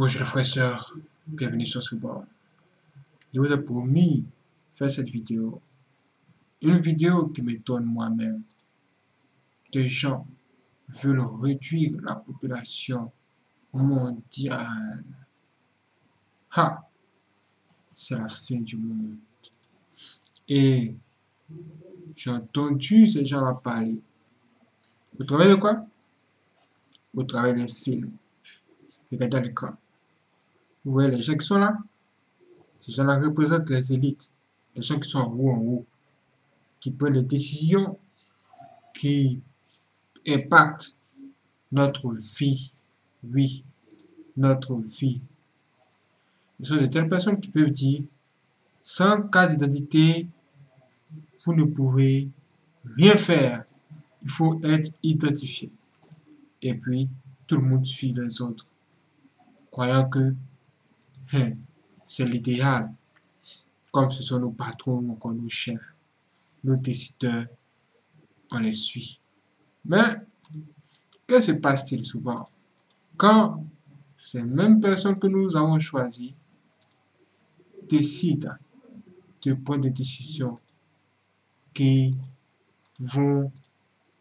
Bonjour frères et sœurs, bienvenue sur ce bord. Je vous ai promis faire cette vidéo. Une vidéo qui m'étonne moi-même. Des gens veulent réduire la population mondiale. Ha! C'est la fin du monde. Et j'ai entendu ces gens-là parler. Au travers de quoi? Au travers des films. Regardez l'écran. Vous voyez les gens qui sont là Ces gens-là représentent les élites. Les gens qui sont en haut, en haut. Qui prennent des décisions qui impactent notre vie. Oui, notre vie. Ce sont de telles personnes qui peuvent dire, sans carte d'identité, vous ne pourrez rien faire. Il faut être identifié. Et puis, tout le monde suit les autres, croyant que c'est l'idéal. Comme ce sont nos patrons, ou nos chefs, nos décideurs, on les suit. Mais, que se passe-t-il souvent? Quand ces mêmes personnes que nous avons choisies décident de prendre des décisions qui vont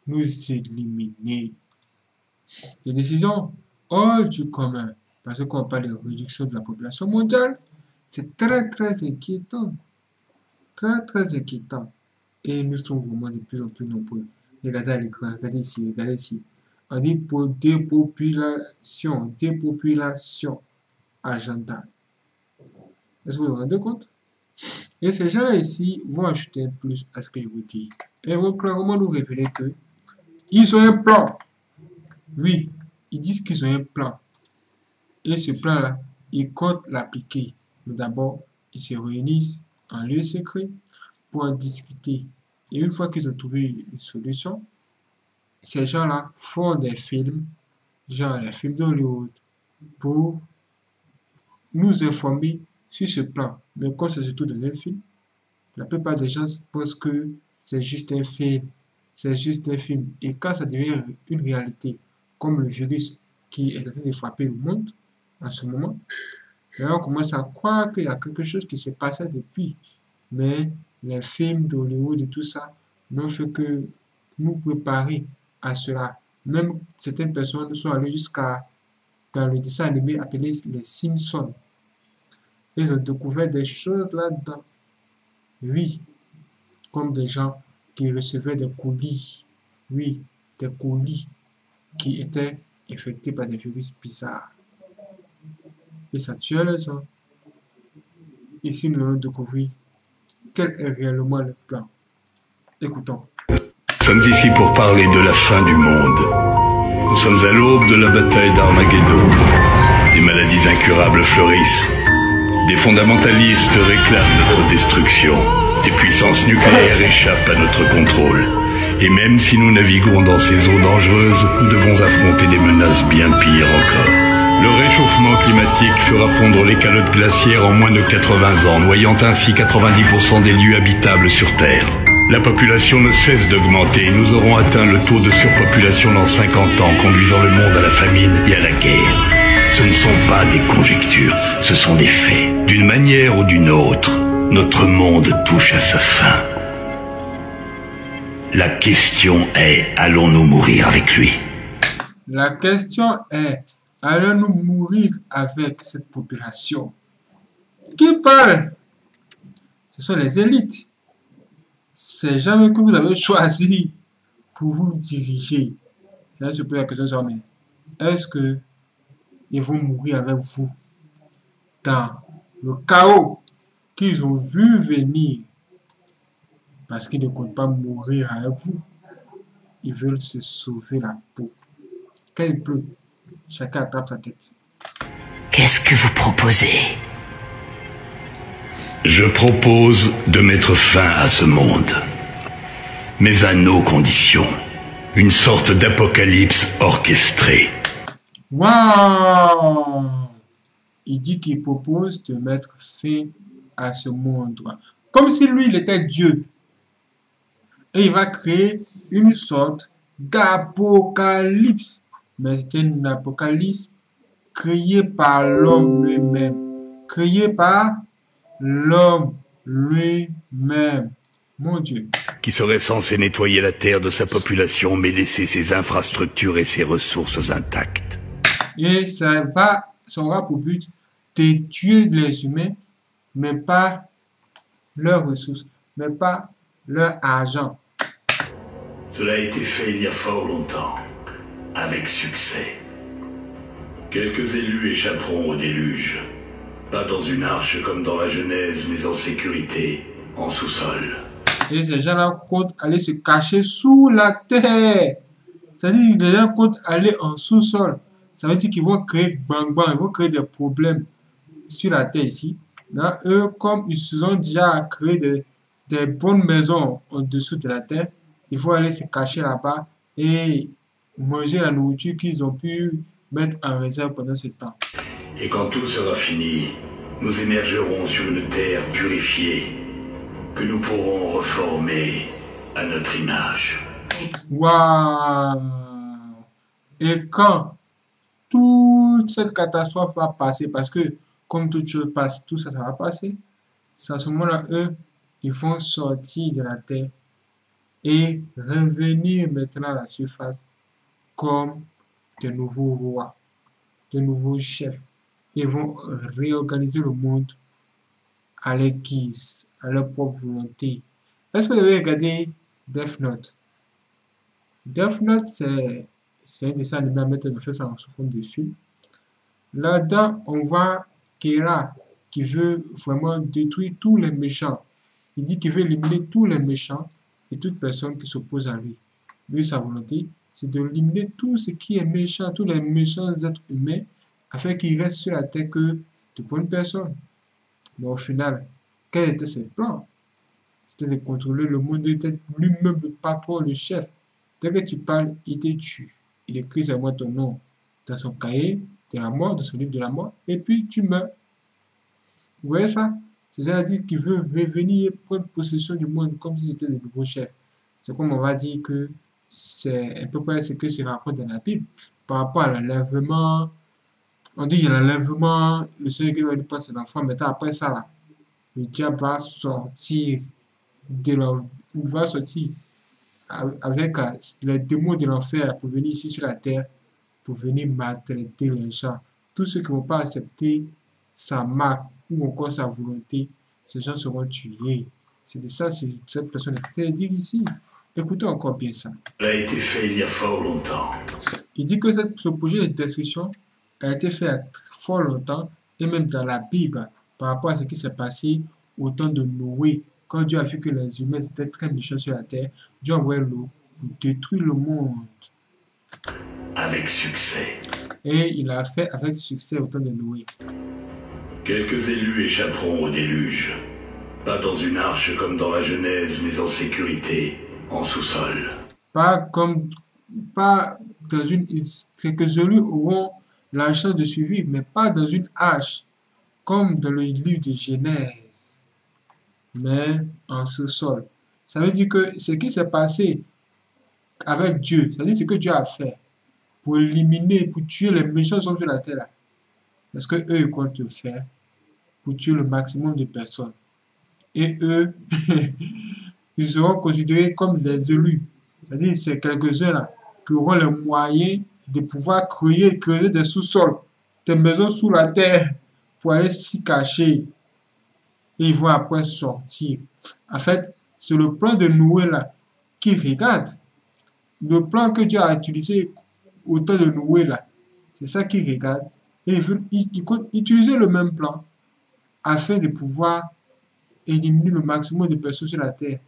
nous éliminer. Des décisions hors du commun, parce qu'on parle de réduction de la population mondiale, c'est très très inquiétant. Très très inquiétant. Et nous sommes vraiment de plus en plus nombreux. Regardez à l'écran, regardez ici, regardez ici. On dit pour dépopulation, dépopulation, agenda. Est-ce que vous vous rendez compte? Et ces gens-là ici vont ajouter plus à ce que je vous dis. Et vont clairement nous révéler que ils ont un plan. Oui, ils disent qu'ils ont un plan. Et ce plan-là, ils comptent l'appliquer. Mais d'abord, ils se réunissent en lieu secret pour en discuter. Et une fois qu'ils ont trouvé une solution, ces gens-là font des films, genre les films d'Hollywood, pour nous informer sur ce plan. Mais quand c'est surtout dans un film, la plupart des gens pensent que c'est juste un film. C'est juste un film. Et quand ça devient une réalité, comme le virus qui est en train de frapper le monde en ce moment, on commence à croire qu'il y a quelque chose qui s'est passé depuis. Mais les films d'Hollywood et tout ça n'ont fait que nous préparer à cela. Même certaines personnes sont allées jusqu'à dans le dessin animé appelé les Simpsons. Ils ont découvert des choses là-dedans. Oui, comme des gens qui recevaient des colis. Oui, des colis qui étaient infectés par des virus bizarres. Et ça tuait les gens. Ici, nous allons découvrir quel est réellement le plan. Écoutons. Nous sommes ici pour parler de la fin du monde. Nous sommes à l'aube de la bataille d'Armageddon. Des maladies incurables fleurissent. Des fondamentalistes réclament notre destruction. Des puissances nucléaires échappent à notre contrôle. Et même si nous naviguons dans ces eaux dangereuses, nous devons affronter des menaces bien pires encore. Le réchauffement climatique fera fondre les calottes glaciaires en moins de 80 ans, noyant ainsi 90% des lieux habitables sur Terre. La population ne cesse d'augmenter et nous aurons atteint le taux de surpopulation dans 50 ans, conduisant le monde à la famine et à la guerre. Ce ne sont pas des conjectures, ce sont des faits. D'une manière ou d'une autre, notre monde touche à sa fin. La question est, allons-nous mourir avec lui? La question est, allons-nous mourir avec cette population? Qui parle? Ce sont les élites. C'est jamais que vous avez choisi pour vous diriger. C'est se poser la question jamais. Est-ce que ils vont mourir avec vous dans le chaos qu'ils ont vu venir? Parce qu'ils ne comptent pas mourir avec vous. Ils veulent se sauver la peau. Quand il chacun attrape sa tête. Qu'est-ce que vous proposez? Je propose de mettre fin à ce monde. Mais à nos conditions. Une sorte d'apocalypse orchestrée. Waouh Il dit qu'il propose de mettre fin à ce monde. Comme si lui, il était Dieu. Et il va créer une sorte d'apocalypse. Mais c'est un apocalypse créé par l'homme lui-même. Créé par l'homme lui-même. Mon Dieu. Qui serait censé nettoyer la terre de sa population mais laisser ses infrastructures et ses ressources intactes. Et ça va, ça aura pour but de tuer les humains, mais pas leurs ressources, mais pas leur argent. Cela a été fait il y a fort longtemps, avec succès. Quelques élus échapperont au déluge. Pas dans une arche comme dans la Genèse, mais en sécurité, en sous-sol. Et ces gens-là comptent aller se cacher sous la terre. C'est-à-dire que les gens comptent aller en sous-sol. Ça veut dire qu'ils vont créer bang bang, ils vont créer des problèmes sur la terre ici. Là, eux, comme ils se sont déjà créé des, bonnes maisons en dessous de la terre, il faut aller se cacher là-bas et manger la nourriture qu'ils ont pu mettre en réserve pendant ce temps. Et quand tout sera fini, nous émergerons sur une terre purifiée que nous pourrons reformer à notre image. Waouh Et quand toute cette catastrophe va passer, parce que comme toute chose passe, tout ça, ça va passer, c'est à ce moment-là, eux, ils vont sortir de la terre et revenir maintenant à la surface comme de nouveaux rois, de nouveaux chefs. Ils vont réorganiser le monde à leur guise, à leur propre volonté. Est-ce que vous avez regardé Death Note? Death Note, c'est un dessin animé à mettre de ça en souffrant dessus. Là-dedans, on voit Kera qui veut vraiment détruire tous les méchants. Il dit qu'il veut éliminer tous les méchants et toute personne qui s'oppose à lui. Lui, sa volonté, c'est d'éliminer tout ce qui est méchant, tous les méchants êtres humains, afin qu'ils restent sur la terre que de bonnes personnes. Mais au final, quel était ses plan C'était de contrôler le monde, d'être lui-même le patron, le chef. Dès que tu parles, il te tue. Il écrit seulement ton nom dans son cahier de la mort, dans son livre de la mort, et puis tu meurs. Vous voyez ça? C'est ça dire qu'il veut revenir prendre possession du monde comme si c'était le nouveau chef. C'est comme on va dire que c'est un peu près ce que se raconte dans la Bible par rapport à l'enlèvement. On dit qu'il y a l'enlèvement, le Seigneur qui va lui prendre ses enfants, mais après ça, là, le diable va sortir de leur, va sortir avec euh, les démons de l'enfer pour venir ici sur la terre, pour venir maltraiter les gens. Tous ceux qui ne vont pas accepter sa marque ou encore sa volonté, ces gens seront tués. C'est de ça que cette personne est dire ici. Écoutez encore bien ça. Ça a été fait il y a fort longtemps. Il dit que ce projet de destruction a été fait fort longtemps et même dans la Bible par rapport à ce qui s'est passé au temps de Noé quand Dieu a vu que les humains étaient très méchants sur la terre, Dieu a envoyé l'eau pour détruire le monde. Avec succès. Et il a fait avec succès au temps de Noé. Quelques élus échapperont au déluge. Pas dans une arche comme dans la Genèse, mais en sécurité, en sous-sol. Pas comme, pas dans une, quelques élus auront la chance de survivre, mais pas dans une arche, comme dans le livre de Genèse mais en sous-sol. Ça veut dire que ce qui s'est passé avec Dieu, ça veut dire ce que Dieu a fait pour éliminer, pour tuer les méchants sur la terre. Parce que eux, ils comptent le faire pour tuer le maximum de personnes? Et eux, ils seront considérés comme des élus. C'est-à-dire c'est quelques-uns là qui auront les moyens de pouvoir créer, creuser des sous-sols, des maisons sous la terre pour aller s'y cacher et ils vont après sortir. En fait, c'est le plan de Noé là qui regarde. Le plan que Dieu a utilisé au temps de Noé là, c'est ça qui regarde. Et il veut utiliser le même plan afin de pouvoir éliminer le maximum de personnes sur la terre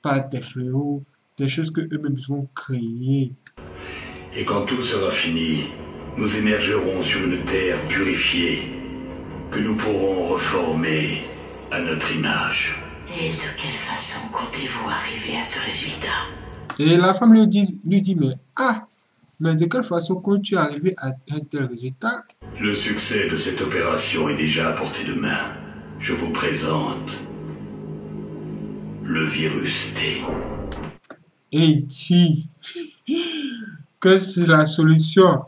par des fléaux, des choses que eux-mêmes vont créer. Et quand tout sera fini, nous émergerons sur une terre purifiée que nous pourrons reformer à notre image. Et de quelle façon comptez-vous arriver à ce résultat? Et la femme lui dit, lui dit, mais ah, mais de quelle façon comptes-tu arriver à un tel résultat? Le succès de cette opération est déjà à portée de main. Je vous présente le virus T. Et il dit que c'est la solution?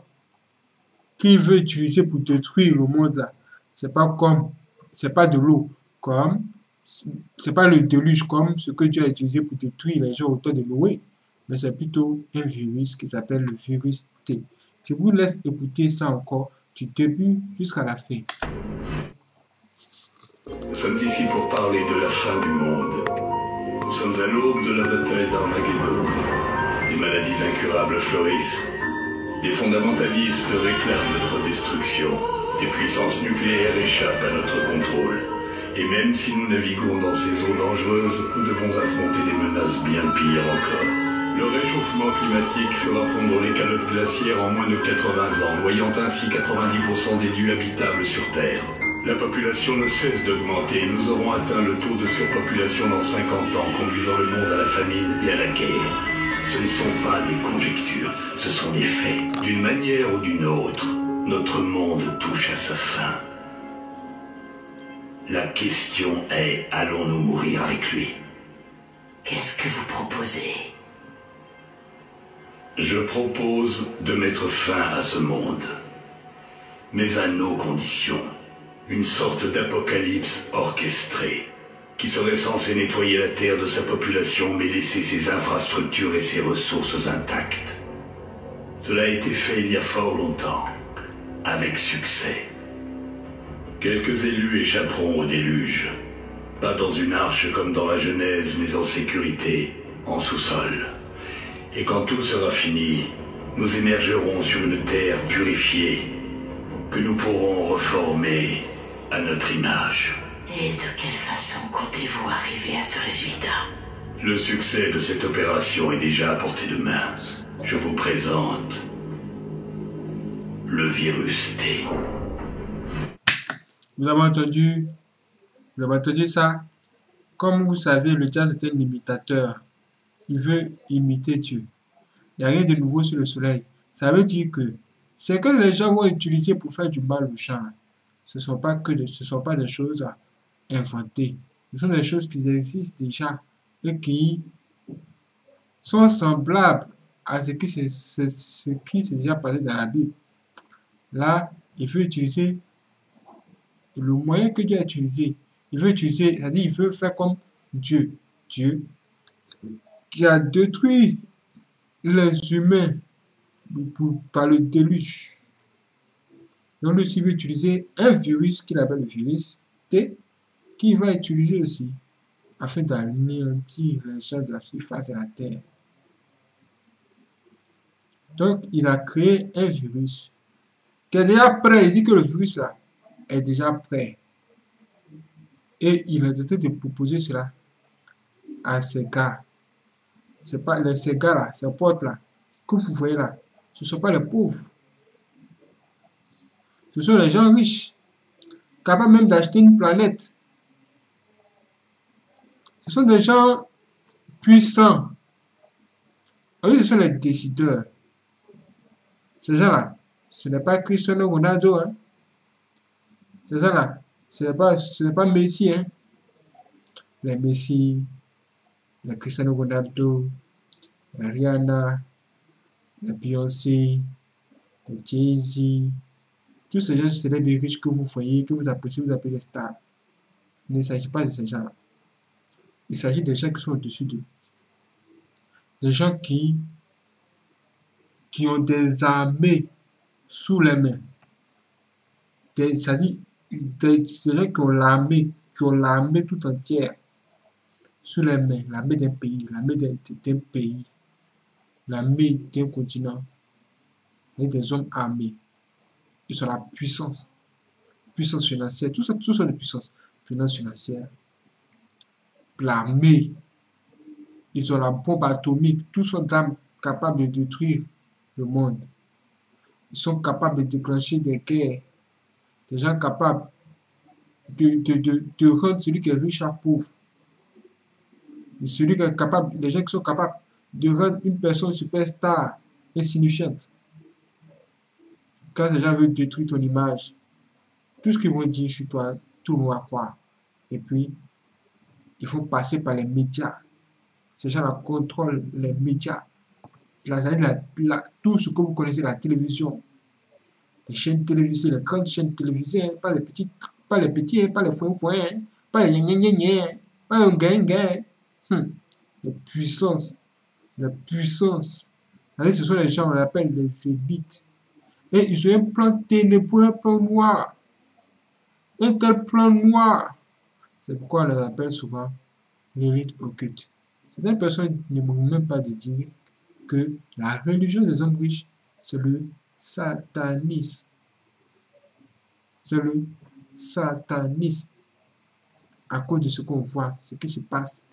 Qu'il veut utiliser pour détruire le monde là, c'est pas comme, c'est pas de l'eau, comme, c'est pas le déluge comme ce que Dieu a utilisé pour détruire les gens autour de Noé, mais c'est plutôt un virus qui s'appelle le virus T. Je vous laisse écouter ça encore du début jusqu'à la fin. Nous sommes ici pour parler de la fin du monde. Sommes à l'aube de la bataille d'Armageddon. Les maladies incurables fleurissent. Les fondamentalistes réclament notre destruction. Les puissances nucléaires échappent à notre contrôle. Et même si nous naviguons dans ces eaux dangereuses, nous devons affronter des menaces bien pires encore. Le réchauffement climatique fera fondre les calottes glaciaires en moins de 80 ans, noyant ainsi 90% des lieux habitables sur Terre. La population ne cesse d'augmenter et nous aurons atteint le taux de surpopulation dans 50 ans, conduisant le monde à la famine et à la guerre. Ce ne sont pas des conjectures, ce sont des faits. D'une manière ou d'une autre, notre monde touche à sa fin. La question est, allons-nous mourir avec lui? Qu'est-ce que vous proposez? Je propose de mettre fin à ce monde, mais à nos conditions. Une sorte d'apocalypse orchestrée, qui serait censée nettoyer la Terre de sa population mais laisser ses infrastructures et ses ressources intactes. Cela a été fait il y a fort longtemps, avec succès. Quelques élus échapperont au déluge. Pas dans une arche comme dans la Genèse, mais en sécurité, en sous-sol. Et quand tout sera fini, nous émergerons sur une terre purifiée, que nous pourrons reformer à notre image. Et de quelle façon comptez-vous arriver à ce résultat Le succès de cette opération est déjà à portée de main. Je vous présente le virus T. Vous avez entendu, vous avez entendu ça? Comme vous savez, le diable est un imitateur. Il veut imiter Dieu. Il n'y a rien de nouveau sur le soleil. Ça veut dire que c'est que les gens vont utiliser pour faire du mal aux gens. Ce ne sont pas que ce sont pas des choses à inventer. Ce sont des choses qui existent déjà et qui sont semblables à ce qui s'est déjà passé dans la Bible. Là, il veut utiliser le moyen que Dieu a utilisé. Il veut utiliser, c'est-à-dire il veut faire comme Dieu. Dieu qui a détruit les humains par le déluge. Donc aussi il veut utiliser un virus qu'il appelle le virus T, qu'il va utiliser aussi afin d'anéantir les gens de la surface de la Terre. Donc il a créé un virus qui est déjà prêt. Il dit que le virus là est déjà prêt. Et il a tenté de proposer cela à ces gars. C'est pas les, ces gars là, ces potes là, que vous voyez là. Ce ne sont pas les pauvres. Ce sont les gens riches, capables même d'acheter une planète. Ce sont des gens puissants. Oui, ce sont les décideurs. Ces gens-là, ce n'est pas Cristiano Ronaldo. Hein. Ces gens-là, ce n'est pas, pas Messi. Hein. Les Messi, les Cristiano Ronaldo, les Rihanna, les Beyoncé, les Jay-Z, tous ces gens célèbres et riches que vous voyez, que vous appréciez, vous appelez stars. Il ne s'agit pas de ces gens-là. Il s'agit des gens qui sont au-dessus d'eux. Des gens qui, qui ont des armées sous les mains. C'est-à-dire des, des gens qui ont l'armée, qui ont l'armée tout entière sous les mains, l'armée d'un pays, l'armée d'un pays, l'armée d'un continent, et des hommes armés. Ils sont la puissance, puissance financière, tout ça, tout ça de puissance, puissance financière, l'armée, ils ont la bombe atomique, tous sont capables de détruire le monde. Ils sont capables de déclencher des guerres, des gens capables de, de, de, rendre celui qui est riche à pauvre. Et celui qui est capable, des gens qui sont capables de rendre une personne superstar insignifiante. Quand ces gens veulent détruire ton image, tout ce qu'ils vont dire sur toi, tout le monde va croire. Et puis, il faut passer par les médias. Ces gens-là contrôlent les médias. Tout ce que vous connaissez, la télévision, Les chaînes télévisées, les grandes chaînes télévisées, hein, pas les petites, pas les petits, hein, pas les foins foins, hein, pas les pas puissance, la puissance. Allez, ce sont les gens, appelle les. Et ils un plan ténébreux, plan noir. Un tel plan noir. C'est pourquoi on les appelle souvent l'élite occulte. Certaines personnes ne manquent même pas de dire que la religion des hommes riches, c'est le satanisme. C'est le satanisme. À cause de ce qu'on voit, ce qui se passe.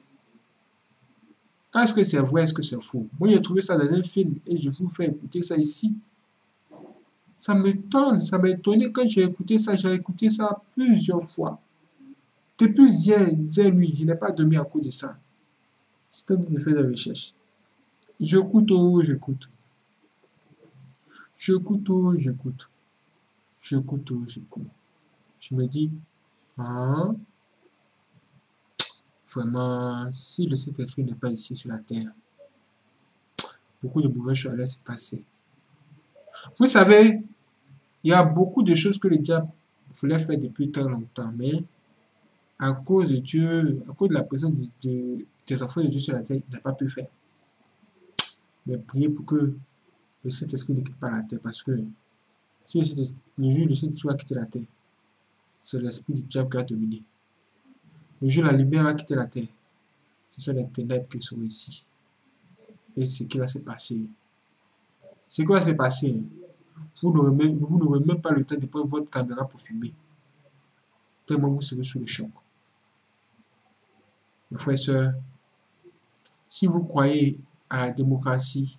Est-ce que c'est vrai, est-ce que c'est faux? Moi, j'ai trouvé ça dans un film et je vous fais écouter ça ici. Ça m'étonne, ça m'a étonné quand j'ai écouté ça. J'ai écouté ça plusieurs fois. Depuis hier, hier nuit, je n'ai pas dormi à cause de ça. C'est en train de faire des recherches. J'écoute, oh, j'écoute. J'écoute, oh, j'écoute. J'écoute, oh, j'écoute. Je me dis, hein, vraiment, si le Saint-Esprit n'est pas ici sur la terre, beaucoup de mauvaises choses allaient se passer. Vous savez, il y a beaucoup de choses que le diable voulait faire depuis très longtemps, mais à cause de Dieu, à cause de la présence de, de- des enfants de Dieu sur la terre, il n'a pas pu faire. Mais priez pour que le Saint-Esprit ne quitte pas la terre, parce que si le jour où le Saint-Esprit va quitter la terre, c'est l'esprit du diable qui va dominer. Le jour où la lumière va quitter la terre, ce sont les ténèbres qui seront ici. Et ce qui va se passer. Ce qui va se passer, vous n'aurez même, pas le temps de prendre votre caméra pour filmer. Tellement vous serez sous le choc. Mes frères et sœurs, si vous croyez à la démocratie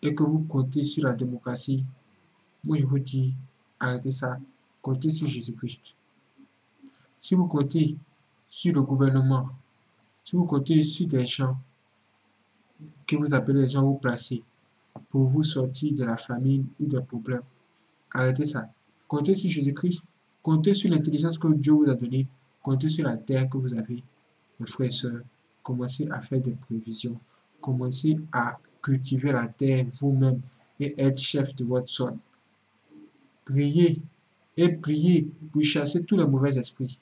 et que vous comptez sur la démocratie, moi je vous dis, arrêtez ça, comptez sur Jésus-Christ. Si vous comptez sur le gouvernement, si vous comptez sur des gens que vous appelez les gens vous placer pour vous sortir de la famine ou des problèmes, arrêtez ça. Comptez sur Jésus-Christ, comptez sur l'intelligence que Dieu vous a donnée, comptez sur la terre que vous avez. Mes frères et sœurs, commencez à faire des prévisions, commencez à cultiver la terre vous-même et être chef de votre sol. Priez et priez pour chasser tous les mauvais esprits,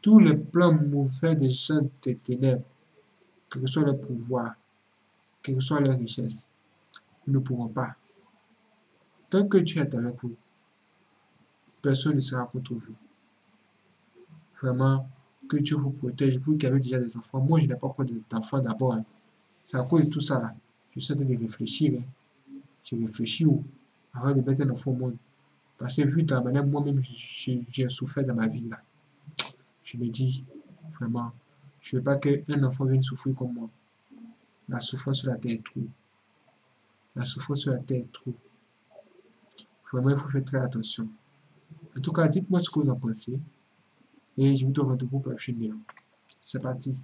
tous les plans mauvais des gens des ténèbres, quel que soit leur pouvoir, quelle que soit leur richesse. Ils ne pourront pas. Tant que Dieu est avec vous, personne ne sera contre vous. Vraiment, que Dieu vous protège, vous qui avez déjà des enfants. Moi, je n'ai pas encore d'enfants d'abord. hein. C'est à cause de tout ça là. Je suis en train de réfléchir. hein. Je réfléchis où? Avant de mettre un enfant au monde. Parce que vu de la manière moi-même j'ai souffert dans ma vie là, je me dis vraiment, je ne veux pas qu'un enfant vienne souffrir comme moi. La souffrance sur la terre est trop. La souffrance sur la terre est trop. Vraiment, il faut faire très attention. En tout cas, dites-moi ce que vous en pensez. Et je vous donne rendez-vous pour la prochaine vidéo. C'est parti.